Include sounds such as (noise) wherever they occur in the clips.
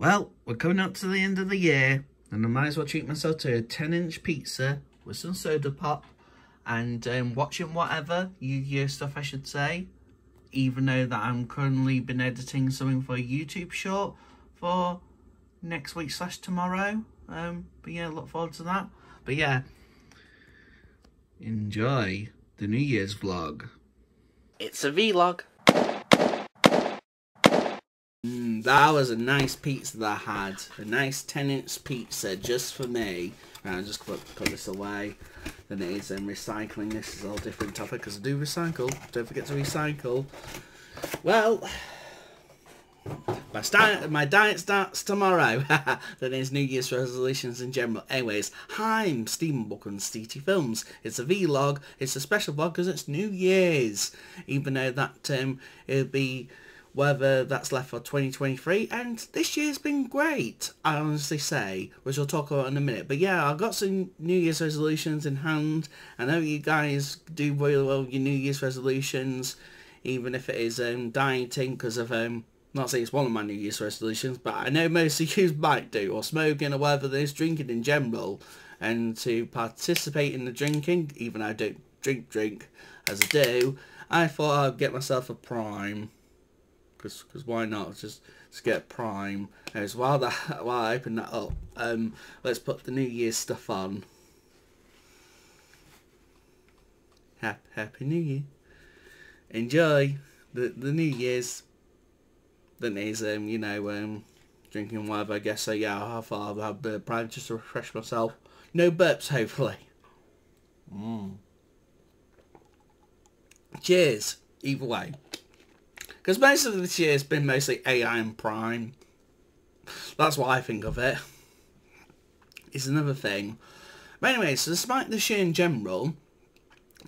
Well, we're coming up to the end of the year and I might as well treat myself to a 10 inch pizza with some soda pop and um, watching whatever Yu-Gi-Oh stuff I should say. Even though that I'm currently been editing something for a YouTube short for next week slash tomorrow. Um, but yeah look forward to that. But yeah enjoy the New Year's vlog. It's a vlog Mm, that was a nice pizza that I had. A nice 10 inch pizza just for me. Right, I'll just put, put this away. Then it is um, recycling. This is all different topic because I do recycle. Don't forget to recycle. Well, my, start, my diet starts tomorrow. (laughs) then there's New Year's resolutions in general. Anyways, hi, I'm Stephen Buckland's DT Films. It's a vlog. It's a special vlog because it's New Year's. Even though that um, it'll be whether that's left for 2023 and this year's been great I honestly say which I'll talk about in a minute. But yeah I've got some New Year's resolutions in hand. I know you guys do really well your New Year's resolutions even if it is um, dieting because of um not saying it's one of my New Year's resolutions but I know most of (laughs) you might do or smoking or whatever there's drinking in general. And to participate in the drinking even though I don't drink drink as I do I thought I'd get myself a prime because because why not? Just just get prime. As while that (laughs) while I open that up um let's put the New Year's stuff on. Happy, happy New Year. Enjoy the the New Year's. Then is um you know um drinking whatever I guess so yeah I'll have, I'll have the prime just to refresh myself. No burps hopefully. Mm. cheers either way because most of this year has been mostly AI and Prime. That's what I think of it. It's another thing. But anyway, so despite this year in general,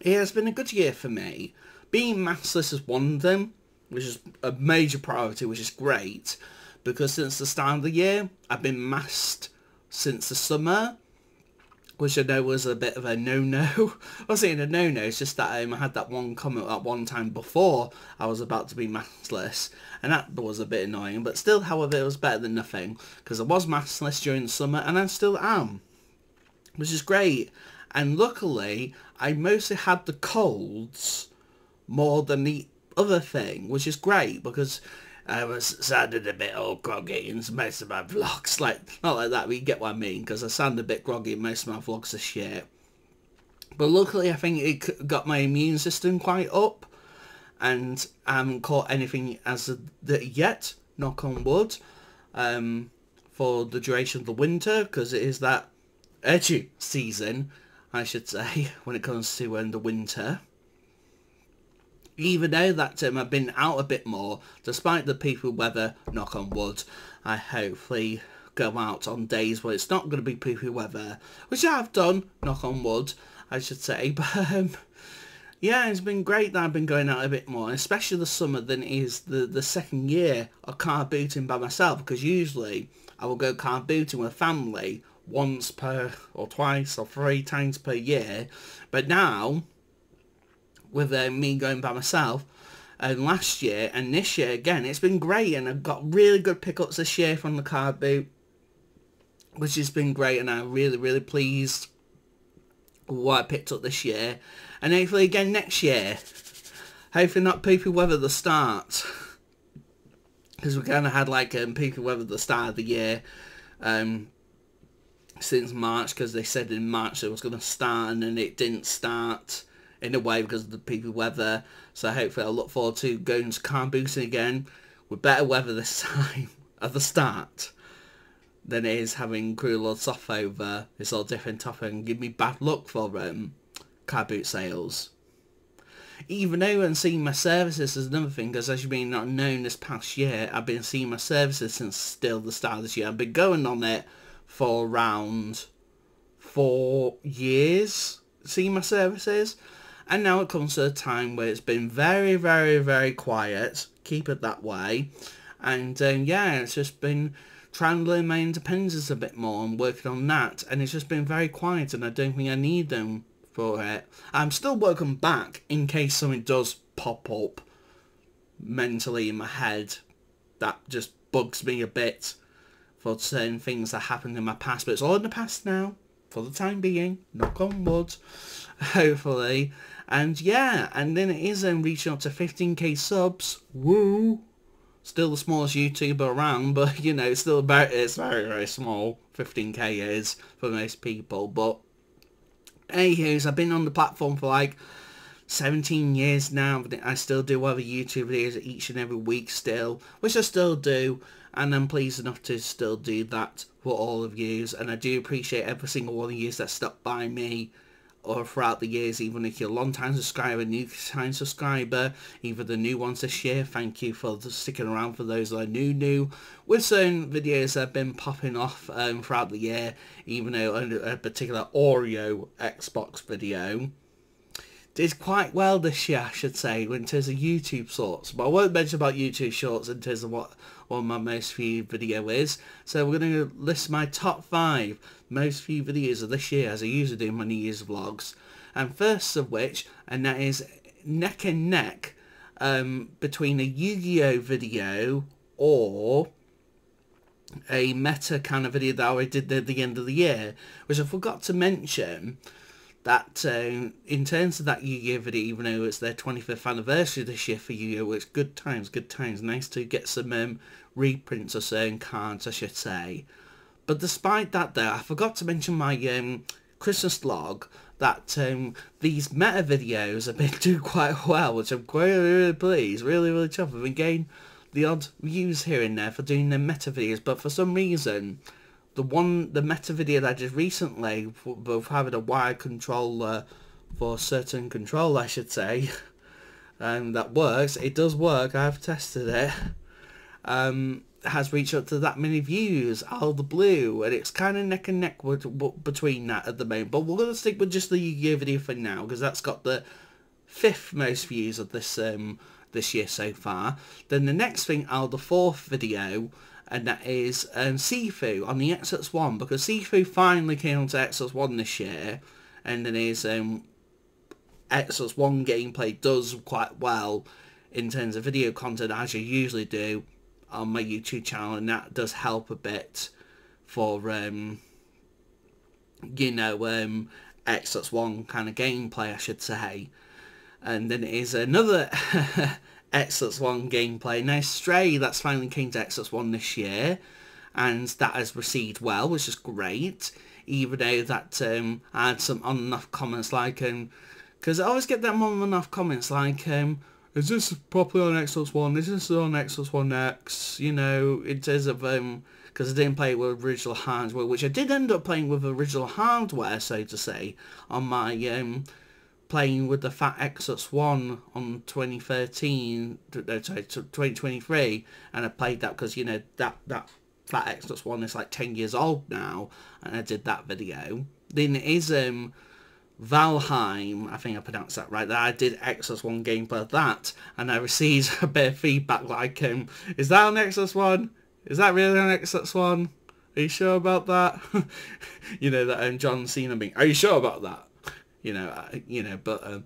it has been a good year for me. Being maskless is one of them, which is a major priority, which is great. Because since the start of the year, I've been masked since the summer which I know was a bit of a no-no. (laughs) I was saying a no-no, it's just that um, I had that one comment at one time before I was about to be maskless, and that was a bit annoying, but still, however, it was better than nothing, because I was maskless during the summer, and I still am, which is great. And luckily, I mostly had the colds more than the other thing, which is great, because I was sounded a bit all groggy in most of my vlogs. Like, not like that, but you get what I mean, because I sound a bit groggy in most of my vlogs this year. But luckily, I think it got my immune system quite up, and I haven't caught anything as of yet, knock on wood, um, for the duration of the winter, because it is that edgy season, I should say, (laughs) when it comes to um, the winter even though that um, I've been out a bit more, despite the people weather, knock on wood, I hopefully go out on days where it's not going to be poopy weather, which I have done, knock on wood, I should say, (laughs) but um, yeah, it's been great that I've been going out a bit more, especially the summer than is the, the second year of car booting by myself, because usually I will go car booting with family once per, or twice, or three times per year, but now with uh, me going by myself and last year and this year again it's been great and I've got really good pickups this year from the car boot which has been great and I'm really really pleased what I picked up this year. And hopefully again next year. Hopefully not poopy weather the start because we kind of had like um, poopy weather the start of the year um, since March because they said in March it was going to start and then it didn't start in a way because of the peepy weather. So hopefully I'll look forward to going to car boosting again with better weather this (laughs) time at the start than it is having cruel old soft over. It's all different topic and give me bad luck for um, car boot sales. Even though I'm seeing my services is another thing, because as you've been not known this past year, I've been seeing my services since still the start of this year. I've been going on it for around four years, seeing my services. And now it comes to a time where it's been very, very, very quiet. Keep it that way. And um, yeah, it's just been trying to learn my independence a bit more and working on that. And it's just been very quiet and I don't think I need them for it. I'm still working back in case something does pop up mentally in my head that just bugs me a bit for certain things that happened in my past, but it's all in the past now, for the time being, knock on wood, (laughs) hopefully. And yeah, and then it is um, reaching up to 15k subs, woo! Still the smallest YouTuber around, (laughs) but you know, it's still very, it's very, very small, 15k is for most people, but anyways, I've been on the platform for like 17 years now, I still do other YouTube videos each and every week still, which I still do, and I'm pleased enough to still do that for all of you, and I do appreciate every single one of you that stuck by me or throughout the years, even if you're a long time subscriber, new time subscriber, even the new ones this year, thank you for sticking around for those that are new new. With certain videos that have been popping off um, throughout the year, even though a particular Oreo Xbox video did quite well this year, I should say, in terms of YouTube shorts. But I won't mention about YouTube shorts in terms of what, what my most viewed video is. So we're going to list my top five most viewed videos of this year, as I usually do in my New Year's vlogs. And first of which, and that is neck and neck um, between a Yu-Gi-Oh video or a meta kind of video that I did at the end of the year, which I forgot to mention that um, in terms of that Yu-Gi-Oh video, even though it's their 25th anniversary this year for Yu-Gi-Oh, it's good times, good times. Nice to get some um, reprints of certain cards, I should say. But despite that though, I forgot to mention my um, Christmas log that um, these meta videos have been (laughs) doing quite well, which I'm quite really pleased, really, really chuffed. I've been getting the odd views here and there for doing the meta videos, but for some reason, the one, the meta video that I did recently, both having a wire controller for certain control, I should say, (laughs) um, that works. It does work. I've tested it. Um, has reached up to that many views out of the blue, and it's kind of neck and neck with, between that at the moment. But we're gonna stick with just the Yu-Gi-Oh video for now because that's got the fifth most views of this um this year so far. Then the next thing out of the fourth video and that is um, Sifu on the Xbox One because Sifu finally came onto Xbox One this year and then his um, Xbox One gameplay does quite well in terms of video content as you usually do on my YouTube channel and that does help a bit for um, you know um, Xbox One kind of gameplay I should say. And then it is another (laughs) Xbox One gameplay. Now Stray, that's finally came to Xbox One this year, and that has received well, which is great. Even though that um, I had some on enough comments like, um, because I always get them on enough comments like, um, is this properly on Xbox One? Is this on Xbox One X? You know, in terms of, um, because I didn't play it with original hardware, which I did end up playing with original hardware, so to say, on my um, playing with the Fat Xbox One on 2013, no, sorry, 2023, and I played that because, you know, that, that Fat Xbox One is like 10 years old now, and I did that video. Then it is, um, Valheim, I think I pronounced that right, that I did Xbox One gameplay of that, and I received (laughs) a bit of feedback like, um, is that Xbox One? Is that really Xbox One? Are you sure about that? (laughs) you know, that um, John Cena being, are you sure about that? You know, you know, but um,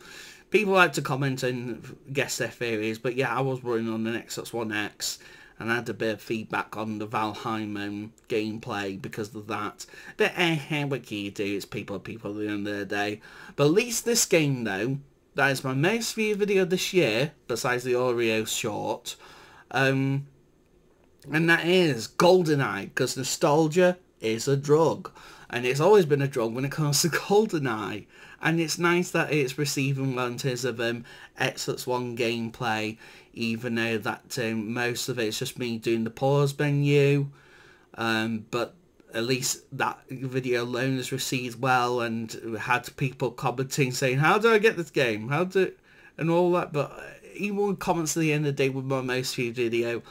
people like to comment and guess their theories. But yeah, I was running on the Xbox One X and I had a bit of feedback on the Valheim um, gameplay because of that. But eh, eh, what can you do? It's people people at the end of the day. But at least this game though, that is my most viewed video this year, besides the Oreo short. Um, and that is GoldenEye, because nostalgia is a drug. And it's always been a drug when it comes to (laughs) GoldenEye and it's nice that it's receiving well in terms of um, Xbox One gameplay, even though that um, most of it is just me doing the pause menu, um, but at least that video alone has received well and had people commenting saying, how do I get this game? How do... and all that, but even comments at the end of the day with my most viewed video,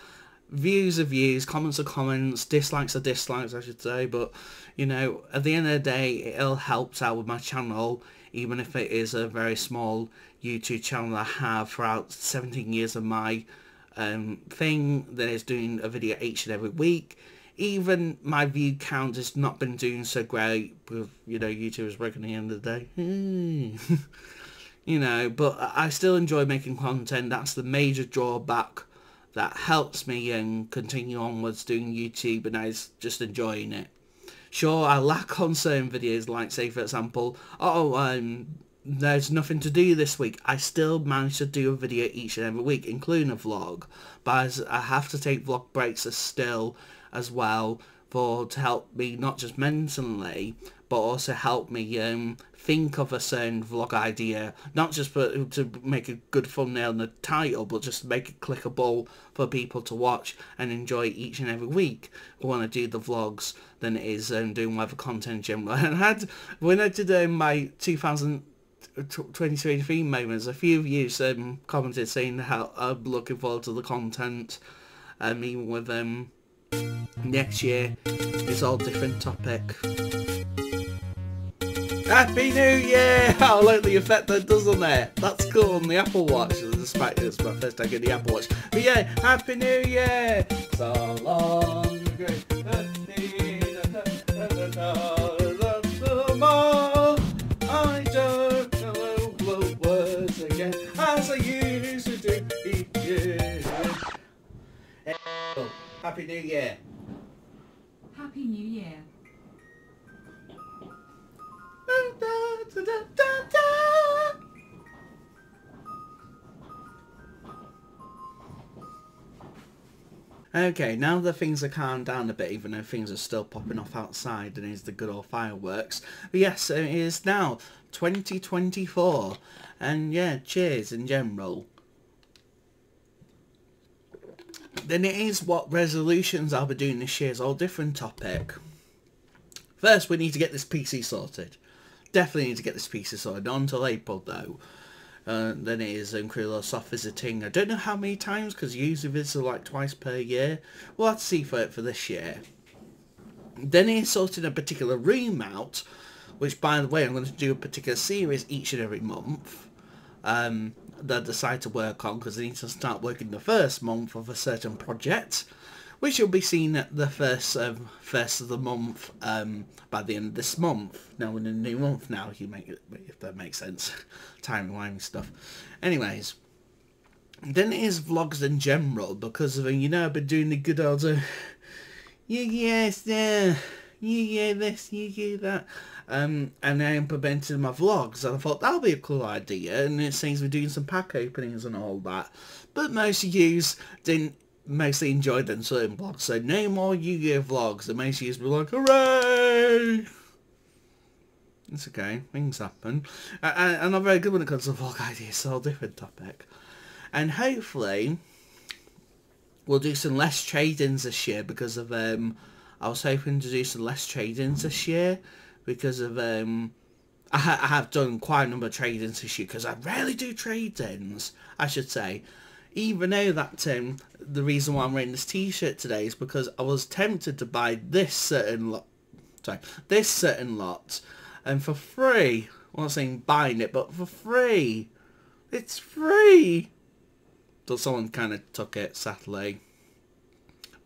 views are views, comments are comments, dislikes are dislikes, I should say. But, you know, at the end of the day, it all helps out with my channel, even if it is a very small YouTube channel I have throughout 17 years of my um, thing that is doing a video each and every week. Even my view count has not been doing so great with, you know, YouTubers working at the end of the day. (laughs) you know, but I still enjoy making content. That's the major drawback that helps me and continue onwards doing YouTube and I just enjoying it. Sure, I lack on certain videos, like say for example, oh, um, there's nothing to do this week. I still manage to do a video each and every week, including a vlog. But I have to take vlog breaks as still as well for to help me not just mentally, but also help me um, think of a certain vlog idea, not just for, to make a good thumbnail and a title, but just make it clickable for people to watch and enjoy each and every week when I do the vlogs than it is um, doing whatever content general. (laughs) And I had, when I did um, my 2000 2023 moments, a few of you um, commented saying how I'm looking forward to the content, um, even with um, next year, it's all different topic. Happy New Year! (laughs) I like the effect that does on there. That's cool on the Apple Watch, it's my first time getting the Apple Watch. But yeah, Happy New Year! So long. I don't know the words again to. Happy New Year! Happy New Year. Okay, now that things are calmed down a bit, even though things are still popping off outside and it's the good old fireworks. But yes, it is now 2024. And yeah, cheers in general. Then it is what resolutions I'll be doing this year is all different topic. First, we need to get this PC sorted. Definitely need to get this PC sorted. Not until April, though. Uh, then it is um, Crew Soft visiting. I don't know how many times, because usually visit like twice per year. We'll have to see for it for this year. Then he's sorting a particular room out, which, by the way, I'm going to do a particular series each and every month. Um, that I decide to work on, because I need to start working the first month of a certain project which will be seen at the first um, first of the month um, by the end of this month. Now in a new month now, you make if that makes sense, (laughs) timeline stuff. Anyways, then it is vlogs in general because of you know I've been doing the good old uh, yeah yes yeah yeah yeah this yeah yeah that. Um, and I implemented my vlogs and I thought that'll be a cool idea and it seems we're doing some pack openings and all that. But most of yous didn't mostly enjoyed them certain vlogs. So no more Yu-Gi-Oh vlogs. The most used to be like, hooray! It's okay, things happen. And I'm not very good when it comes to vlog ideas, so a different topic. And hopefully, we'll do some less trade-ins this year because of, um, I was hoping to do some less trade-ins this year because of, um, I, ha I have done quite a number of trade-ins this year because I rarely do trade-ins, I should say even though that um, the reason why I'm wearing this t-shirt today is because I was tempted to buy this certain lot, sorry, this certain lot, and for free, I'm not saying buying it, but for free, it's free. So someone kind of took it, sadly.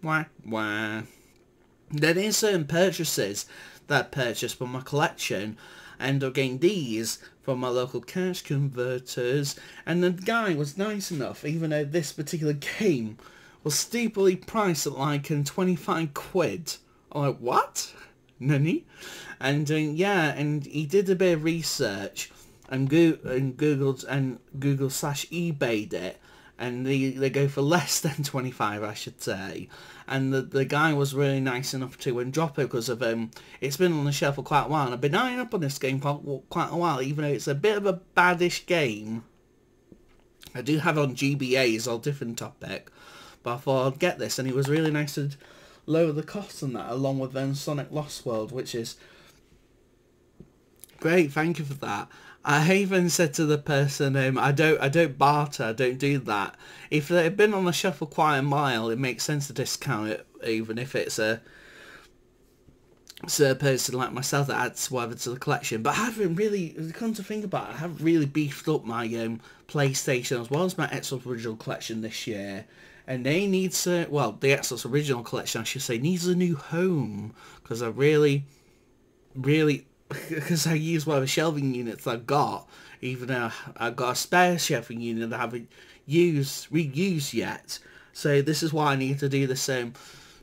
Wah, wah. In certain purchases that I purchased for my collection, I ended up getting these from my local cash converters and the guy was nice enough even though this particular game was steeply priced at like 25 quid. I'm like, what? Nani? And uh, yeah, and he did a bit of research and, go and Googled and Google slash eBayed it and they, they go for less than (laughs) 25 I should say. And the, the guy was really nice enough to and drop it because of um it's been on the shelf for quite a while and I've been eyeing up on this game for quite a while even though it's a bit of a baddish game. I do have on GBA is all different topic but I thought I'd get this and it was really nice to lower the cost on that along with then Sonic Lost World which is great thank you for that I even said to the person, um, I don't, I don't barter, I don't do that. If they've been on the shelf for quite a while, it makes sense to discount it, even if it's a, a person like myself that adds whatever to the collection. But I haven't really, come to think about it, I haven't really beefed up my um, PlayStation as well as my Xbox Original Collection this year. And they need to, well, the Xbox Original Collection, I should say, needs a new home. Because I really, really because I use one of the shelving units I've got, even though I've got a spare shelving unit that I haven't used, reused yet. So this is why I need to do the same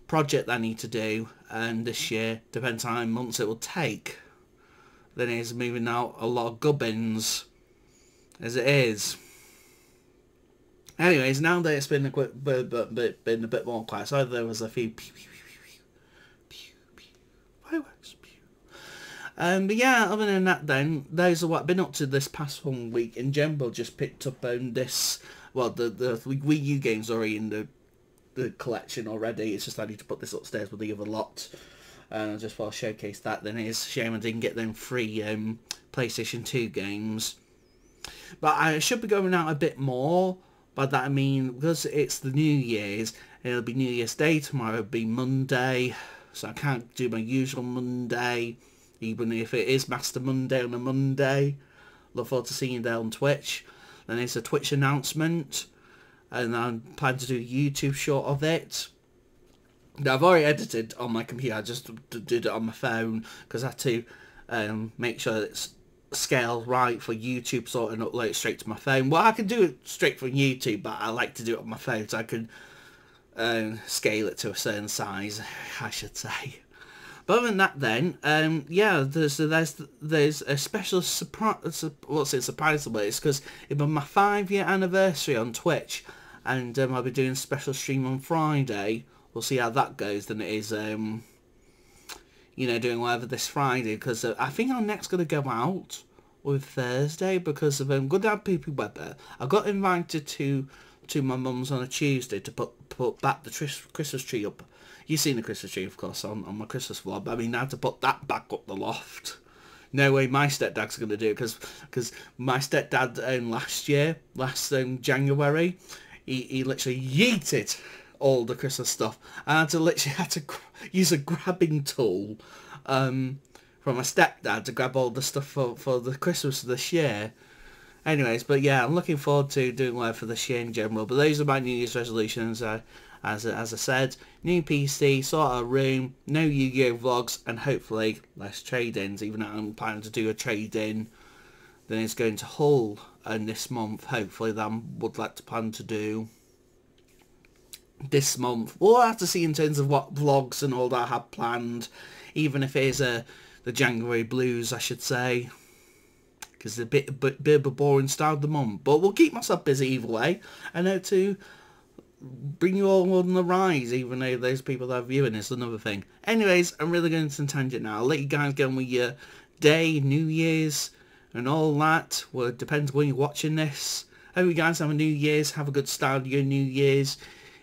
project I need to do, and this year depends how many months it will take. Then he's moving out a lot of gubbins, as it is. Anyways, now that it's been a quick, bit, been a bit more quiet, so there was a few pew, pew, pew, pew, pew, pew, fireworks, pew. Um, but yeah, other than that, then those are what I've been up to this past one week. In general, just picked up on this. Well, the the Wii U games already in the the collection already. It's just I need to put this upstairs with the other lot. And I just want to showcase that. Then it's a shame I didn't get them free um, PlayStation 2 games. But I should be going out a bit more by that I mean, because it's the New Year's, it'll be New Year's Day tomorrow, it'll be Monday, so I can't do my usual Monday, even if it is Master Monday on a Monday. Look forward to seeing you there on Twitch. Then it's a Twitch announcement, and I'm planning to do a YouTube short of it. Now, I've already edited on my computer, I just did it on my phone, because I had to um, make sure it's scale right for YouTube sort and upload it straight to my phone. Well, I can do it straight from YouTube, but I like to do it on my phone so I can um, scale it to a certain size, (laughs) I should say. But other than that, then, um, yeah, there's there's there's a special surprise. What's it surprise about? It's because it was my five year anniversary on Twitch, and um, I'll be doing a special stream on Friday. We'll see how that goes. Than it is. Um, you know, doing whatever this Friday because uh, I think I'm next going to go out with Thursday because of um, good have people weather. I got invited to to my mum's on a Tuesday to put put back the Christmas tree up. You've seen the Christmas tree, of course, on, on my Christmas vlog. But I mean, I had to put that back up the loft. No way my stepdad's going to do it because because my stepdad um, last year, last um, January, he, he literally yeeted all the Christmas stuff. I had to literally (laughs) had to use a grabbing tool um, from my stepdad to grab all the stuff for, for the Christmas this year. Anyways, but yeah, I'm looking forward to doing well for this year in general. But those are my New Year's resolutions. Uh, as, as I said, new PC, sort of room, no Yu-Gi-Oh vlogs, and hopefully less trade-ins. Even though I'm planning to do a trade-in, then it's going to Hull and this month. Hopefully, that I would like to plan to do this month. We'll have to see in terms of what vlogs and all that I have planned, even if it is a the January blues, I should say, because it's a bit, bit, bit of a boring start of the month. But we'll keep myself busy either way. I know to bring you all on the rise, even though those people that are viewing is another thing. Anyways, I'm really going to tangent now. I'll let you guys get on with your day, New Year's, and all that. Well, it depends when you're watching this. Hope you guys have a New Year's. Have a good start of your New Year's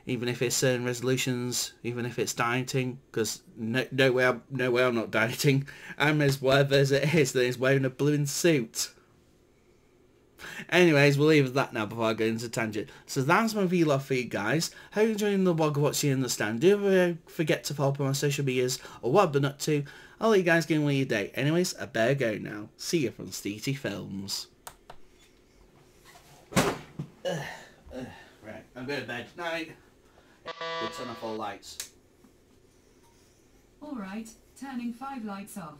even if it's certain resolutions, even if it's dieting, because no, no way, I'm, no way I'm not dieting. I'm as whatever as it is that is wearing a blue suit. Anyways, we'll leave it at that now before I go into tangent. So that's my vlog for you guys. Hope you're enjoying the vlog of what you understand. Do ever forget to follow up on my social medias or what I've been up to. I'll let you guys get on with your day. Anyways, I better go now. See you from Stevie T Films. (sighs) Uh, uh, right, I'm going to bed. Night. We'll turn off all lights. All right, turning five lights off.